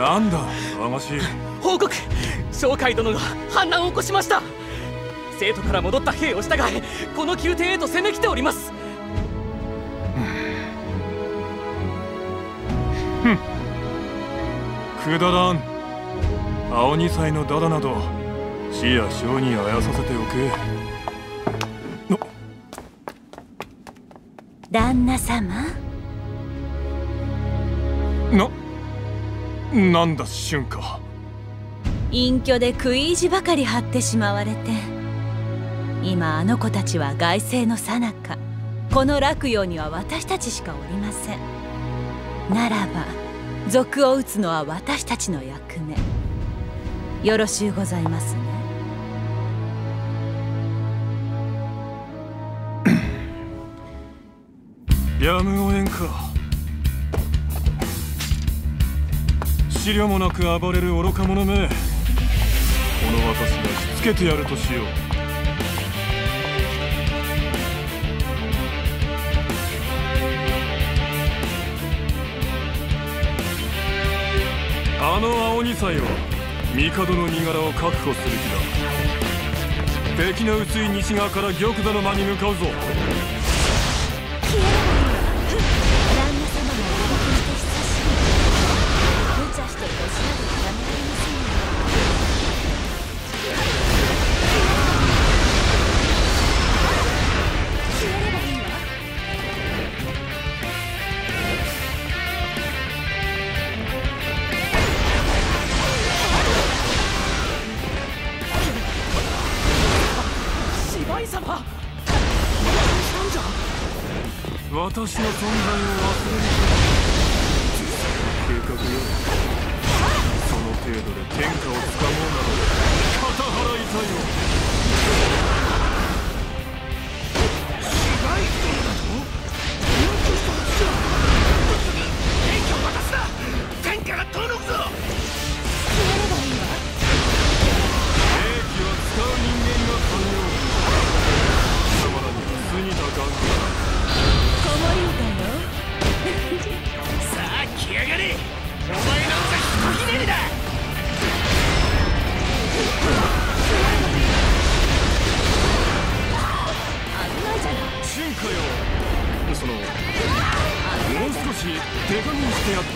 なんだ和菓子報告。紹介殿が反乱を起こしました。生徒から戻った兵を従えこの宮廷へと攻め来ております。くだらん。青二歳のダダなど死や小にあやさせておけ旦那様？ななんだ春か隠居で食い意地ばかり張ってしまわれて今あの子たちは外政の最中。この洛陽には私たちしかおりません。ならば賊を討つのは私たちの役目。よろしゅうございますね。やむをえんか資料もなく暴れる愚か者め。この私がしつけてやるとしよう。あの青二歳は帝の身柄を確保する気だ。敵の薄い西側から玉座の間に向かうぞ。私の存在を忘れる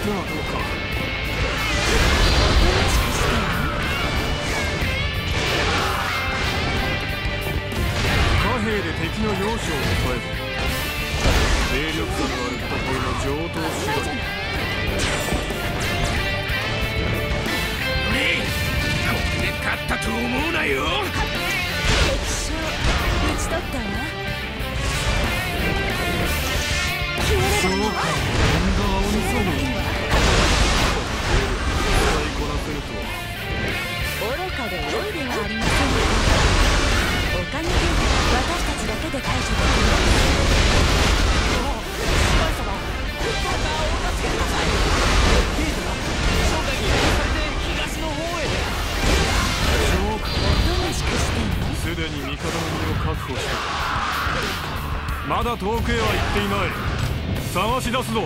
減してやってはどうか貨幣で敵の要所を抑える勢力差のある戦いの上等手段ねえこれで勝ったと思うなよ敵将討ち取ったわそうか縁が青にそうなの使いこなせるとは愚かで。良いで。はありませんかおかげで。私たちだけで。対処で。きるすで。に味方の身を確保したまだ遠くへは行っていない探し出すぞ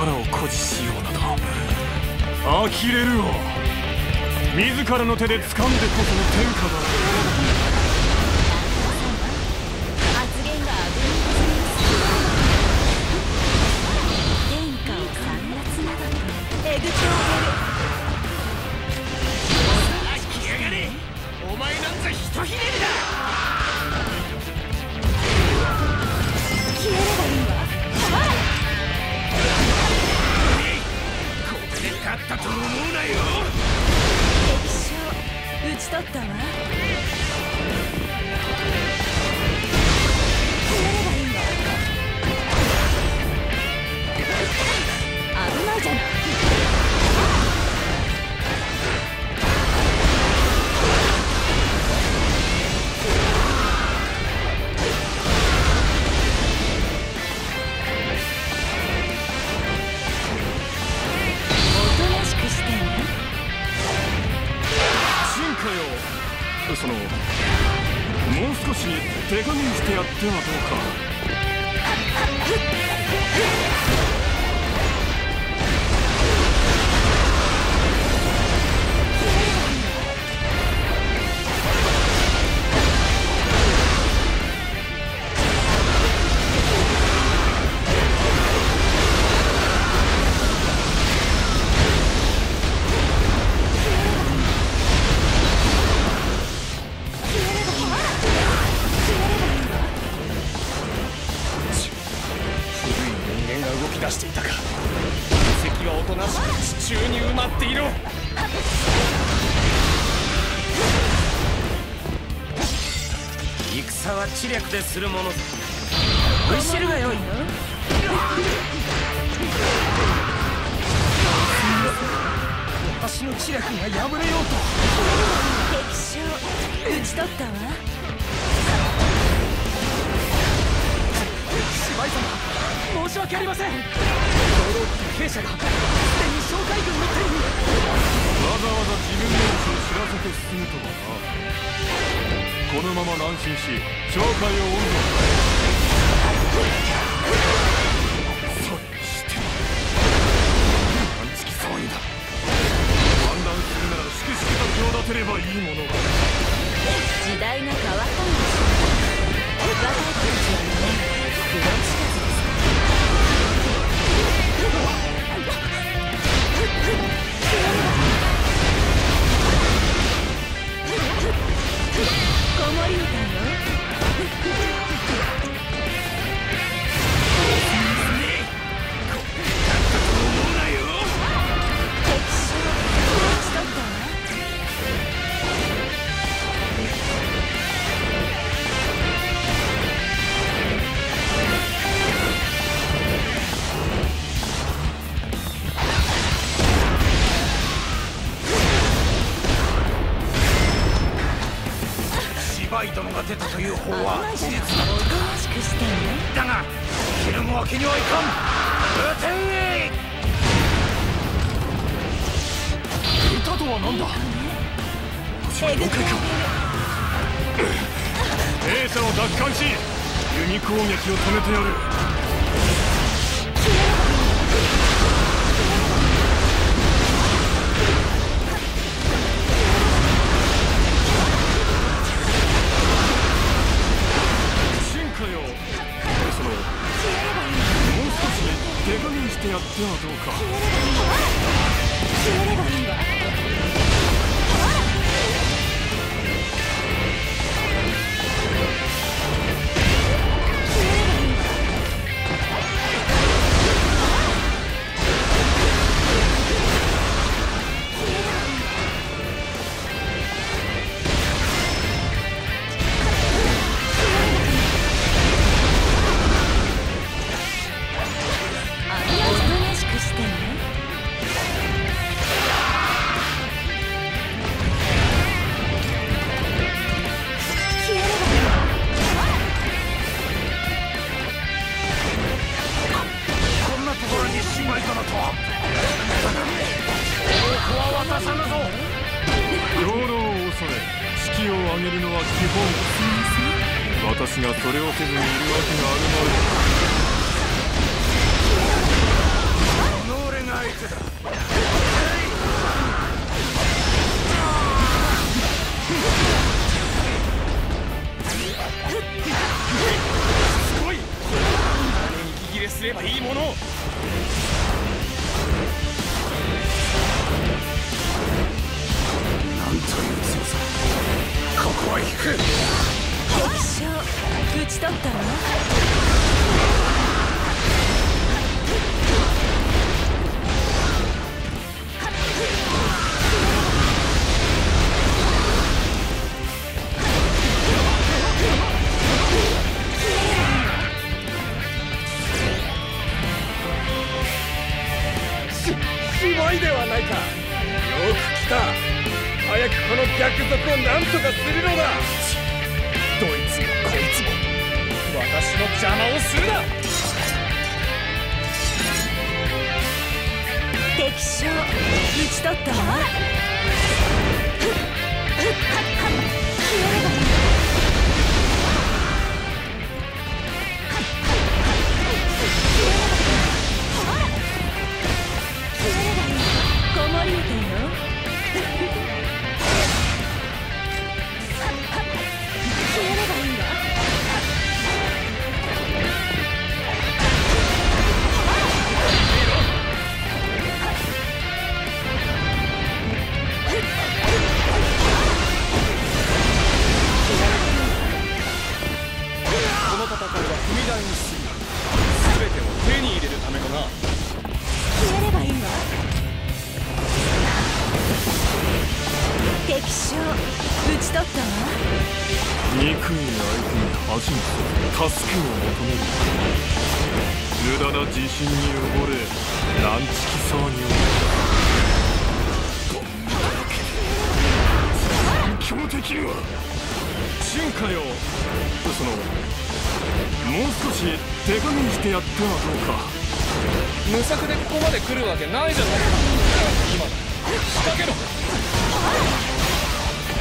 力を誇示しようなど呆れるわ自らの手で掴んでこその天下だ。よ。そのもう少し手加減してやってはどうか。は知略でするものぞおいしるがよい私の知略が破れようと敵将討ち取ったわ芝居様申し訳ありません兵舎がすでに紹介軍の手にわざわざ自分の位置を知らせて進むとはなこのまま南進し鳥海を追うぞ。芝居殿が出たという方は事実おとなしくしてねだがひるむわけにはいかん。撃て歌とは何だ？えぐって兵舎を奪還し弓攻撃を止めてやる姉妹殿とは多くは渡さぬぞ兵糧を恐れ士気を上げるのは基本私がそれをせずにいるわけがあるまいこの俺が相手だれすればいいもの。なんという強さ。ここは引く。敵将討ち取ったわな自信に溺れ乱チキ騒ぎを強敵は進化よ。そのもう少し手加減してやってはどうか。無策でここまで来るわけないじゃないか。今だ仕掛けろ。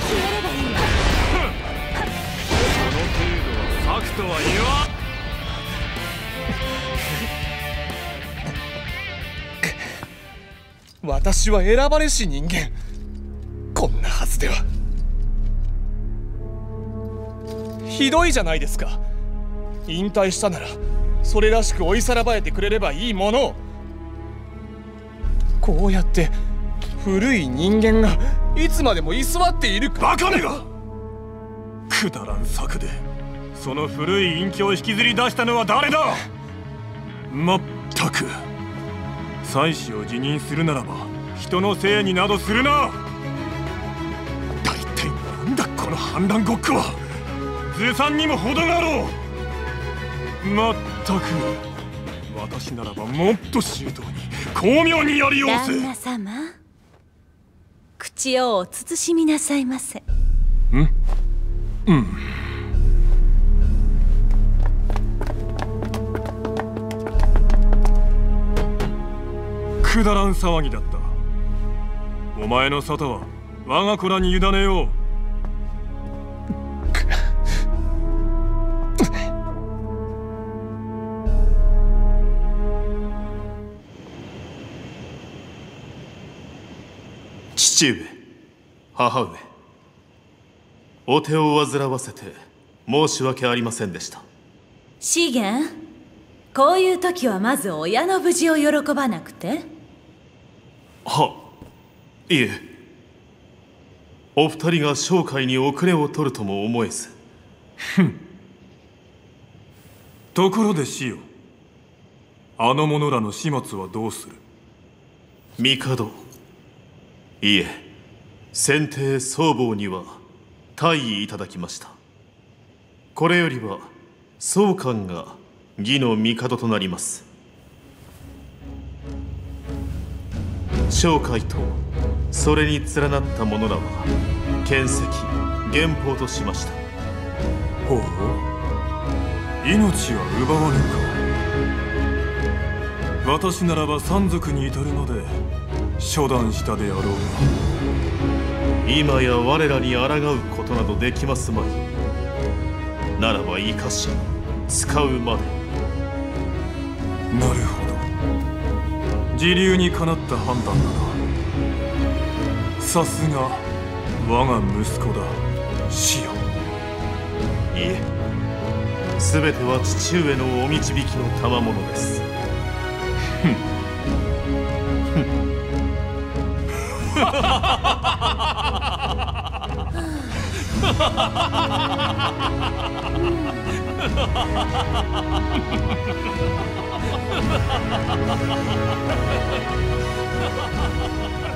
やればいいわその程度は策とは言わん私は選ばれし人間こんなはずではひどいじゃないですか引退したならそれらしく追いさらばえてくれればいいものをこうやって古い人間がいつまでも居座っているかバカめがくだらん策でその古い隠居を引きずり出したのは誰だまったく妻子を辞任するならば人のせいになどするな。大体なんだこの反乱ごっこは。ずさんにも程があろう。まったく私ならばもっと周到に巧妙にやりようせ旦那様口をお慎みなさいませくだらん騒ぎだった。お前の沙汰は我が子らに委ねよう。父上母上お手を煩わせて申し訳ありませんでした。資源こういう時はまず親の無事を喜ばなくてはいえ。お二人が商会に遅れを取るとも思えず。ところでシオ。あの者らの始末はどうする？帝。いえ。先帝僧帽には退位いただきました。これよりは宗官が義の帝となります商会とそれに連なった者らは剣石元宝としました。ほう。命は奪わぬか。私ならば山賊に至るまで処断したであろう。今や我らに抗うことなどできますまい。ならば生かし使うまで。なるほど自流にかなった判断だな。さすが我が息子だ。シオいえ。全ては父上のお導きの賜物です。哈哈哈哈哈哈哈哈哈哈哈哈哈哈哈哈